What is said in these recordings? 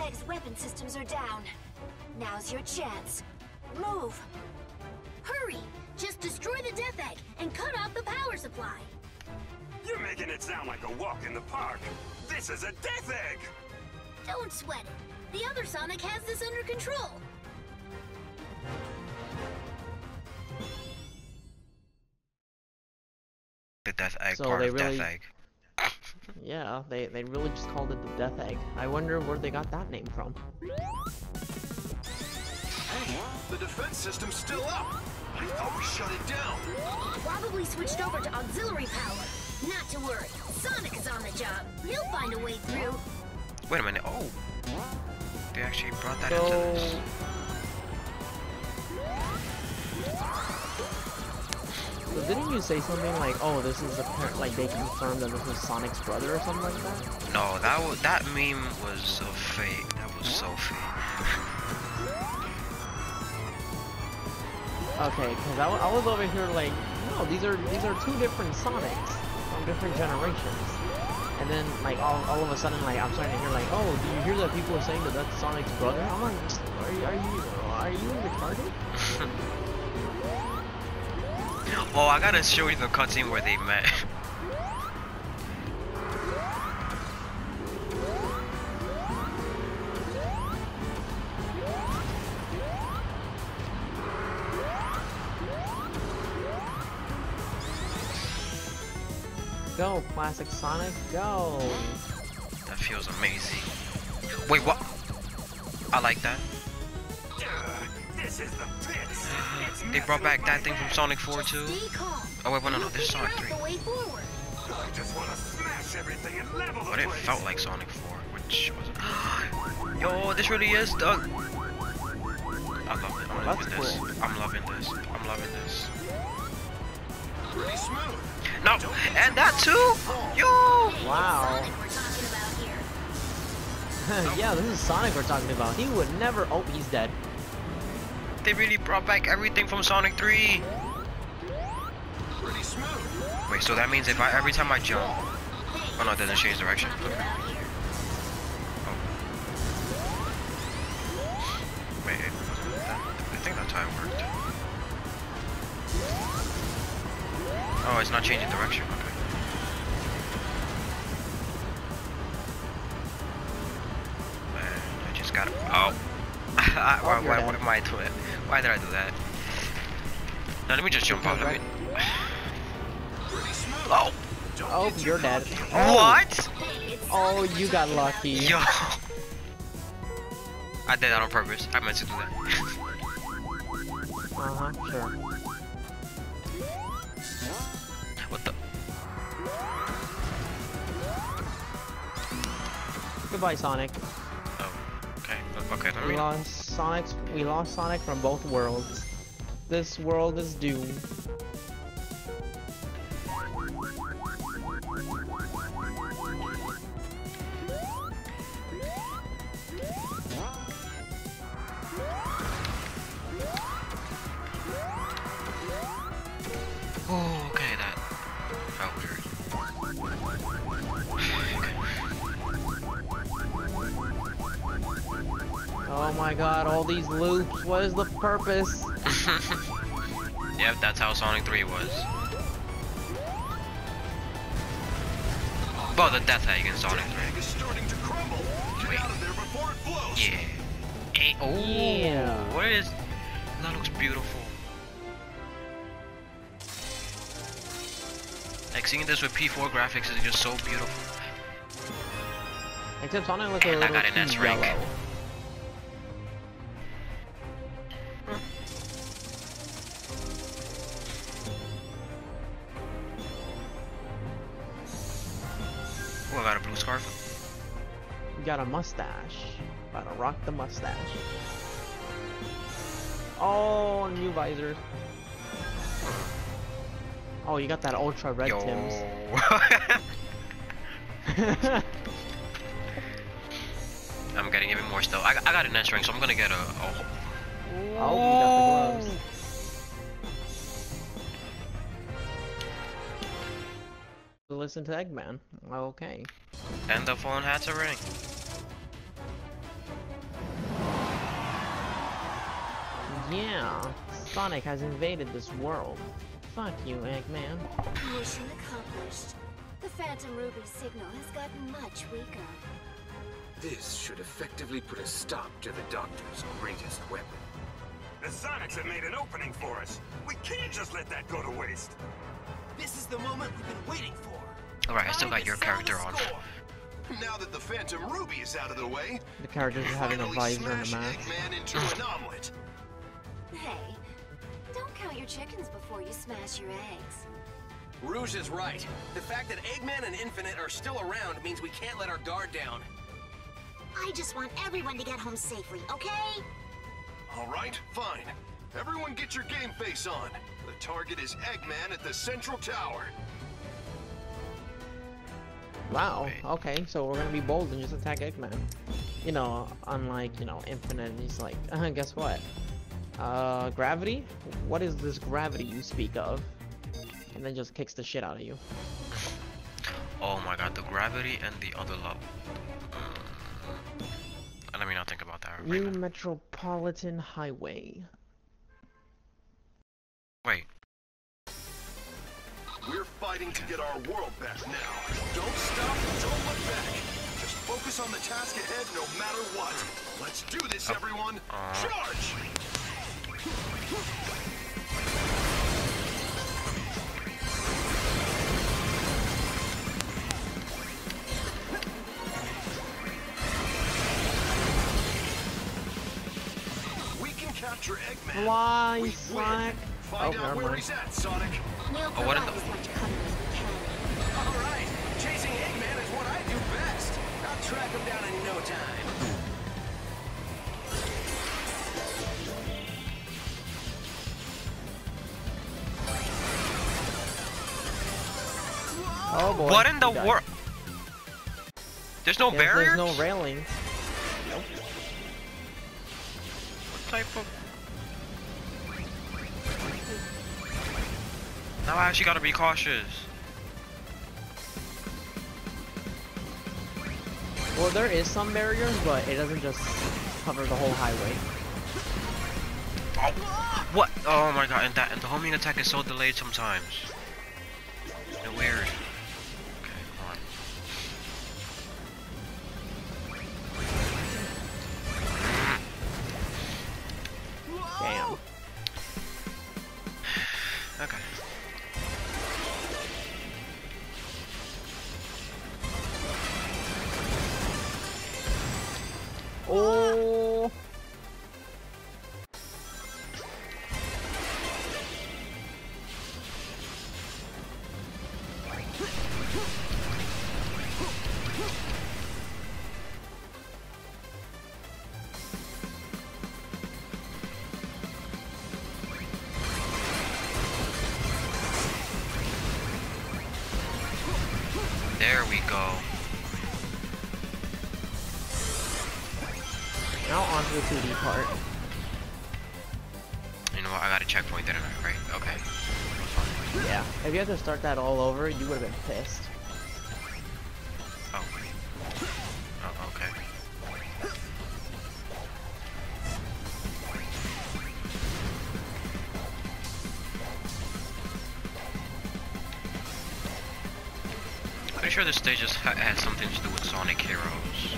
Death weapon systems are down. Now's your chance. Move! Hurry! Just destroy the Death Egg and cut off the power supply. You're making it sound like a walk in the park. This is a Death Egg! Don't sweat it. The other Sonic has this under control. The Death Egg So part they of really- Death Egg. Yeah, they, they really just called it the Death Egg. I wonder where they got that name from. Hey, the defense system's still up. I thought we shut it down. Probably switched over to auxiliary power. Not to worry. Sonic is on the job. He'll find a way through. Wait a minute. Oh, they actually brought that So, into this. So didn't you say something like, oh, this is apparent, like they confirmed that this was Sonic's brother or something like that? No, that was that meme was so fake. That was so fake. Okay, because I, I was over here like, no, these are these are two different Sonics from different generations. And then like all, all of a sudden like I'm starting to hear like, oh, do you hear that people are saying that that's Sonic's brother? I'm like, are you are you are you retarded? oh, I gotta show you the cutscene where they met. Go, classic Sonic, go! That feels amazing. Wait, what? I like that. Ugh, this is the pits. They brought back that thing from Sonic 4 too. Oh wait, well, no, no, We'll this is Sonic 3. the way forward. I just want to smash everything and level the But it felt like Sonic 4, which was. Yo, this really is the. I love it. I'm That's loving this. I'm loving this. I'm loving this. Pretty smooth. No, and that too. Yo. Wow. Sonic we're talking about here. yeah, this is Sonic we're talking about. He would never. Oh, he's dead. They really brought back everything from Sonic 3. Pretty smooth. Wait, so that means if I every time I jump, oh no, it doesn't change direction. About oh. here. Wait, that, I think how it worked. Oh, it's not changing direction. Okay. Man, I just got. Oh. why, Oh, why, why I doing it? Why did I do that? Now let me just jump off. Let me. Oh. Oh, you're dead. cocky. What? Oh, you got lucky. Yo. I did that on purpose. I meant to do that. Uh huh. Sure. what the? Goodbye, Sonic. Oh. Okay. Okay. Let me. lost Sonic. We lost Sonic from both worlds. This world is doomed. My god, all these loops. What is the purpose? Yep, that's how Sonic 3 was. Well, the Death Egg in Sonic Death egg is starting to crumble. Get Wait. out of there before it blows. 3. Yeah. Oh, Yeah. what is... That looks beautiful. Like, seeing this with P4 graphics is just so beautiful. Except Sonic looks a And I got an S rank. yellow. Got a mustache. About to rock the mustache. Oh, new visor. Oh, you got that ultra red Yo. Tims. I'm getting even more stuff. I, got- I got an S ring, so I'm gonna get a... a Oh, you got the gloves. Listen to Eggman. Okay. And the phone had to ring. Yeah, Sonic has invaded this world. Fuck you, Eggman. Mission accomplished. The Phantom Ruby signal has gotten much weaker. This should effectively put a stop to the Doctor's greatest weapon. The Sonics have made an opening for us. We can't just let that go to waste. This is the moment we've been waiting for. Alright, I still got your character on. Now that the Phantom Ruby is out of the way, The characters are having a finally visor and a mask. Eggman into an omelet. Hey, don't count your chickens before you smash your eggs. Rouge is right. The fact that Eggman and Infinite are still around means we can't let our guard down. I just want everyone to get home safely, okay? All right, fine. Everyone get your game face on. The target is Eggman at the central tower. Wow, okay, so we're gonna be bold and just attack Eggman. You know, unlike, you know, Infinite, he's like, uh, guess what? Uh, gravity? What is this gravity you speak of? And then just kicks the shit out of you. Oh my god, the gravity and the other love. Mm. Let me not think about that New now. Metropolitan Highway. Wait, We're fighting to get our world back now. Don't stop, don't look back. Just focus on the task ahead no matter what. Let's do this, everyone. Uh. Charge! We can capture Eggman. Fly, we Sonic. win. Find Oh, out where he's at, Sonic. We'll Oh, what in provide the- as much cover as we can. All right, chasing Eggman is what I do best. I'll track him down in no time. Oh boy. what in the world? There's no Yes, barriers? There's no railing. What type of... Now I actually gotta be cautious. Well, there is some barriers, but it doesn't just cover the whole highway. Oh, what? Oh my god, and that and the homing attack is so delayed sometimes. They're weird. Damn. Okay. Oh. There we go. Now onto the 2D part. You know what? I got a checkpoint, didn't I? Right? Okay. Yeah. If you had to start that all over, you would have been pissed. Pretty sure this stage just ha has something to do with Sonic Heroes.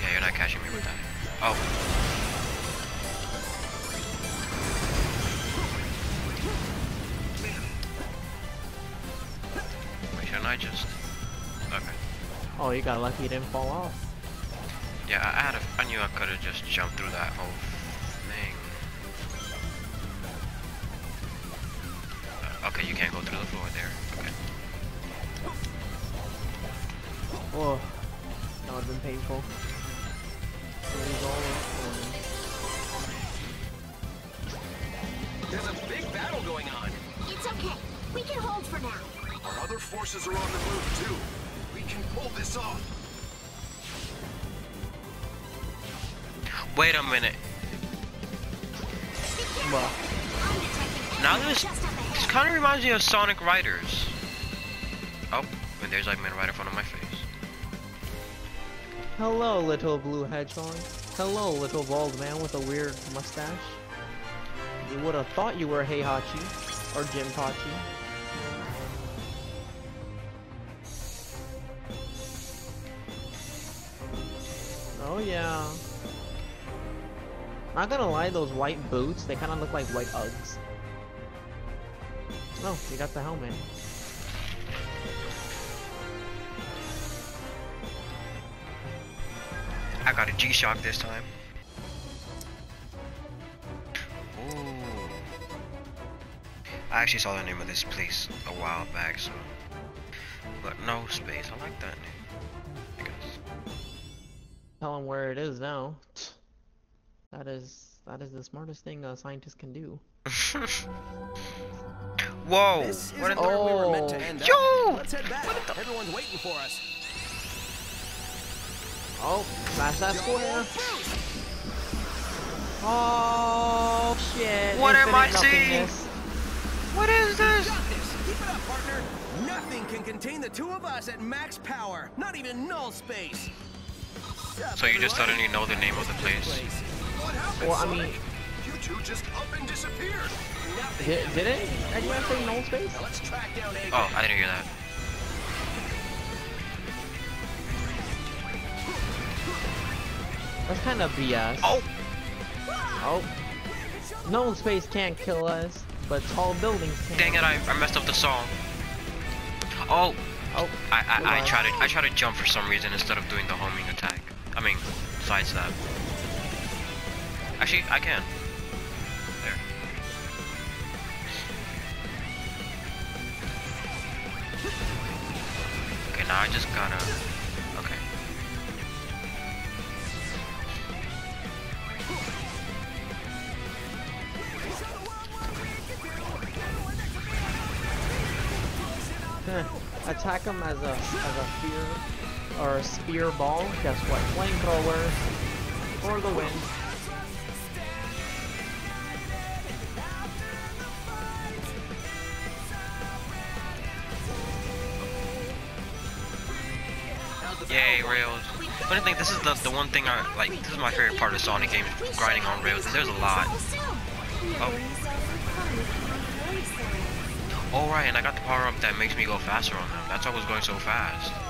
Yeah, you're not catching me with that. Oh. Wait, shouldn't I just... Okay. Oh, you got lucky you didn't fall off. Yeah, I had a, I knew I could have just jumped through that whole okay, you can't go through the floor there. Okay. Oh, that would have been painful. Lose all of them. There's a big battle going on. It's okay. We can hold for now. Our other forces are on the move, too. We can pull this off. Wait a minute. Well, Now enemies kind of reminds me of Sonic Riders. Oh, and there's Eggman right in front of my face. hello, little blue hedgehog. Hello, little bald man with a weird mustache. You would have thought you were Heihachi or Jinpachi. Oh yeah. Not gonna lie, those white boots, they kind of look like white Uggs. Oh, you got the helmet. I got a G-Shock this time. Ooh. I actually saw the name of this place a while back, so. But null space. I like that name. I guess. Tell him where it is now. That is that is the smartest thing a scientist can do. Whoa! This What isn't in where we were meant to Oh. end up. Yo! Let's head back. Everyone's waiting for us. Oh, smash that square. Oh shit! What am I seeing? nothingness. What is this? This. Keep it up, partner. Nothing can contain the two of us at max power. Not even null space. So you just suddenly know the name of the place? Well, I mean- You two just up and disappeared. Nothing. Did, did it? Anyone say null space? Now let's track down Eggman. Oh, I didn't hear that. That's kind of BS. Oh! Oh. Null space can't kill us, but tall buildings can. Dang it! I, I messed up the song. Oh! Oh. I I, I Goodbye. tried to I tried to jump for some reason instead of doing the homing attack. I mean, sidestep. Actually, I can. Now I just gotta. Okay. Attack him as a as a fear or a spear ball. Guess what? Flamethrower for the win. Rails. But I think this is the the one thing I like. This is my favorite part of Sonic games, grinding on rails. And there's a lot. Oh. Oh right, and I got the power up that makes me go faster on them. That's why I was going so fast.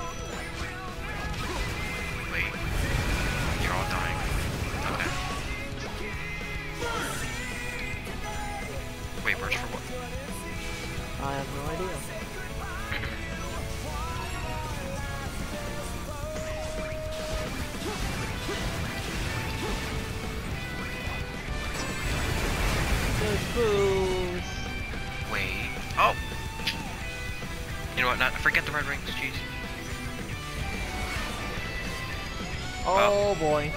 You know what? Not forget the red rings. Jeez. Oh boy.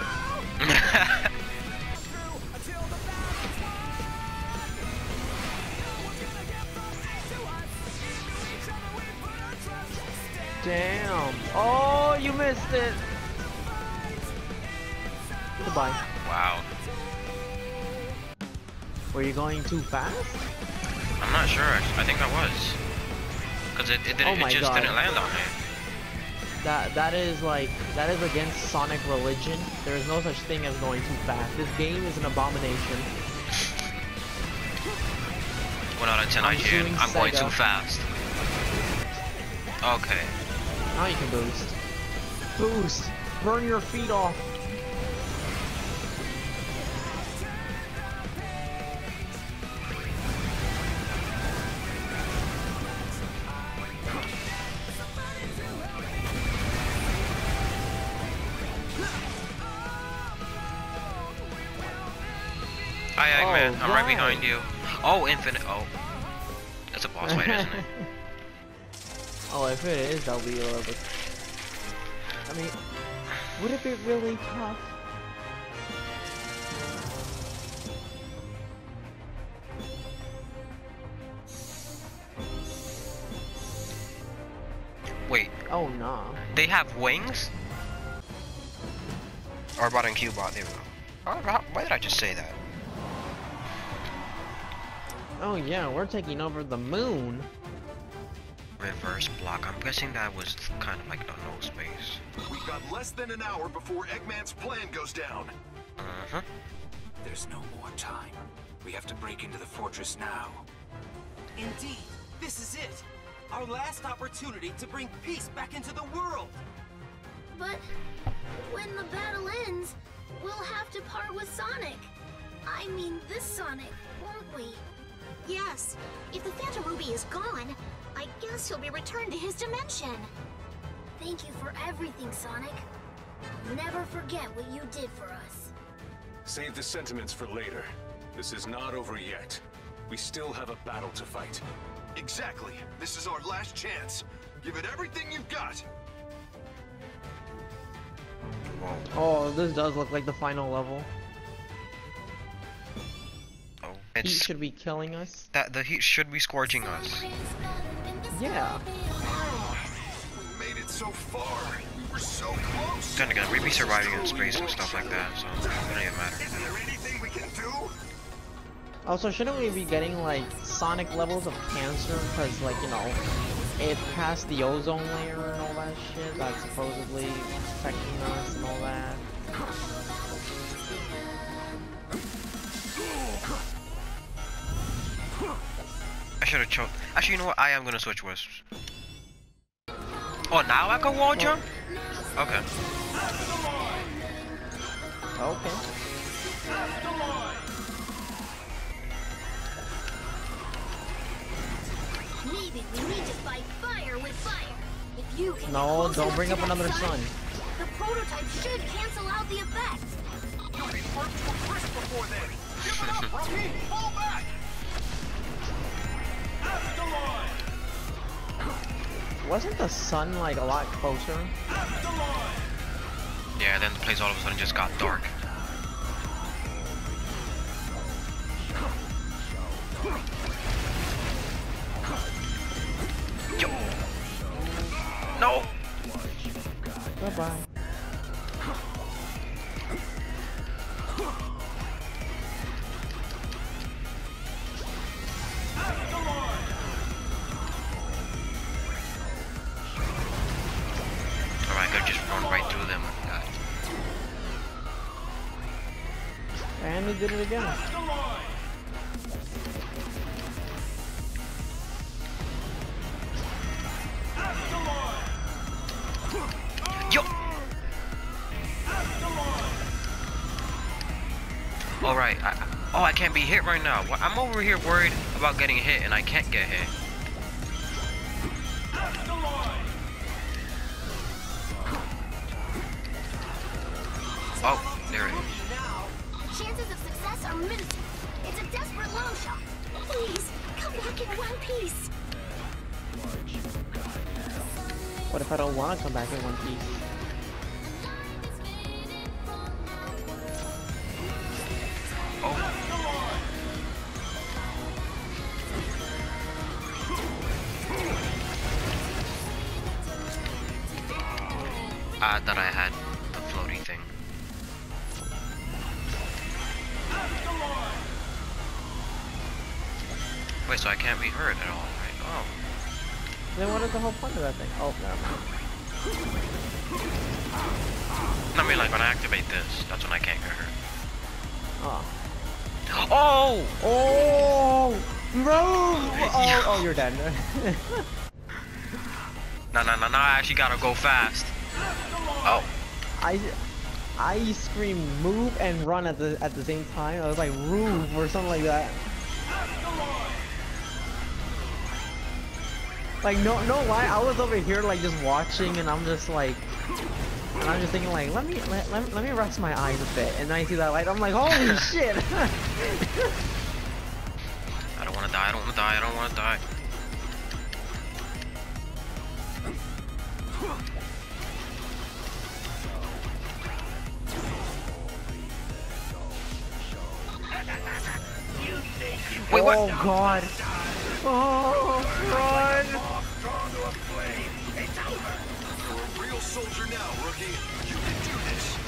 Damn. Oh, you missed it. Goodbye. wow. Were you going too fast? I'm not sure. I think I was. Cause it, it didn't. Oh it just God. didn't land on it. That that is like that is against Sonic religion. There is no such thing as going too fast. This game is an abomination. One out of ten I'm IGN. I'm going too fast. Okay. Now you can boost. Boost. Burn your feet off. Hi, Eggman. Oh, I'm right right. behind you. Oh, infinite. Oh. That's a boss fight, isn't it? oh, if it is, that'll be a little bit. I mean, would it be really tough? Wait, Oh nah. they have wings? Orbot and Cubot, there we go. Oh, Why did I just say that? Oh yeah, we're taking over the moon. Reverse block. I'm guessing that was kind of like a null space. We've got less than an hour before Eggman's plan goes down. Uh-huh. There's no more time. We have to break into the fortress now. Indeed, this is it. Our last opportunity to bring peace back into the world. But when the battle ends, we'll have to part with Sonic. I mean, this Sonic, won't we? Yes. If the Phantom Ruby is gone, I guess he'll be returned to his dimension. Thank you for everything, Sonic. I'll never forget what you did for us. Save the sentiments for later. This is not over yet. We still have a battle to fight. Exactly. This is our last chance. Give it everything you've got. Oh, this does look like the final level. Oh. Heat should be killing us. that the heat should be scorching us. Yeah. We made it so far. We were so close. Then again, we'd be surviving in space and stuff like that, so it doesn't even matter. Isn't there anything we can do? Also, shouldn't we be getting like Sonic levels of cancer? Because like you know, it passed the ozone layer and all that shit that's supposedly protecting us and all that. I should have choked. Actually, you know what? I am gonna switch wisps. Oh, now I can wall jump? Okay. Okay. Maybe we need to fight fire with fire. If you can No, don't bring up another sun, sun. The prototype should cancel out the effect. You'll be burnt to a crisp before then. Give it up, Rocky. Fall back. Wasn't the sun like a lot closer? Yeah, then the place all of a sudden just got dark. Did it again. Yo. All right. I, oh, I can't be hit right now. I'm over here worried about getting hit, and I can't get hit. I thought I had the floaty thing. Wait, so I can't be hurt at all, right? Oh. Then what is the whole point of that thing? Oh, never mind. I mean, like when I activate this, that's when I can't get hurt. Ah. Oh. Oh! Oh! Bro! Oh, oh, you're dead. No, no, no, no, I actually gotta go fast. Oh. I I screamed move and run at the at the same time. I was like move or something like that. Like no no lie, I was over here like just watching and I'm just like and I'm just thinking like let me let, let, let me rest my eyes a bit and then I see that light I'm like holy shit I don't wanna die, I don't wanna die, I don't wanna die. Oh god. Oh run! You're a real soldier now, rookie. You can do this.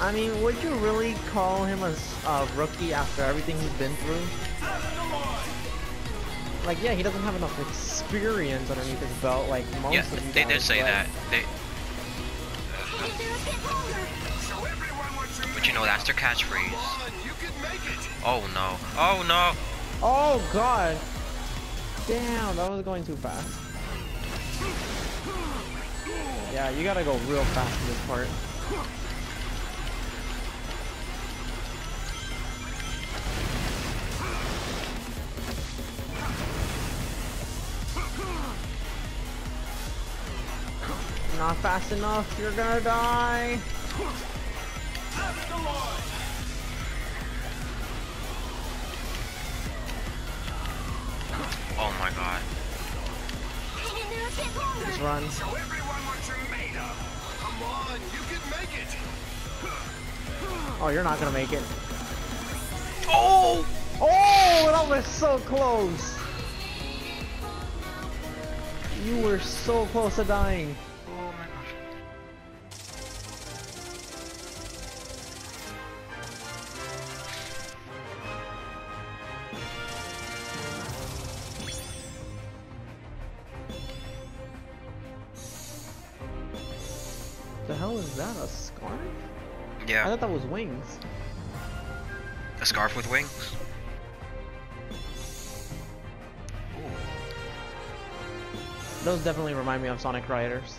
I mean, would you really call him a s- a rookie after everything he's been through? like yeah, he doesn't have enough experience underneath his belt like most Yeah, of you they did say but- that. They, but you know that's their catchphrase. Oh no. Oh no. Oh god. Damn, that was going too fast. Yeah, you gotta go real fast in this part. Not fast enough, you're gonna die. That's the line. Oh my god. Hang in there a bit longer. Just run. Show everyone what you're made of. Come on, you can make it. Oh, you're not gonna make it. Oh! Oh, that was so close. You were so close to dying. Is that? A scarf? Yeah. I thought that was wings. a scarf with wings. Those definitely remind me of Sonic Riders.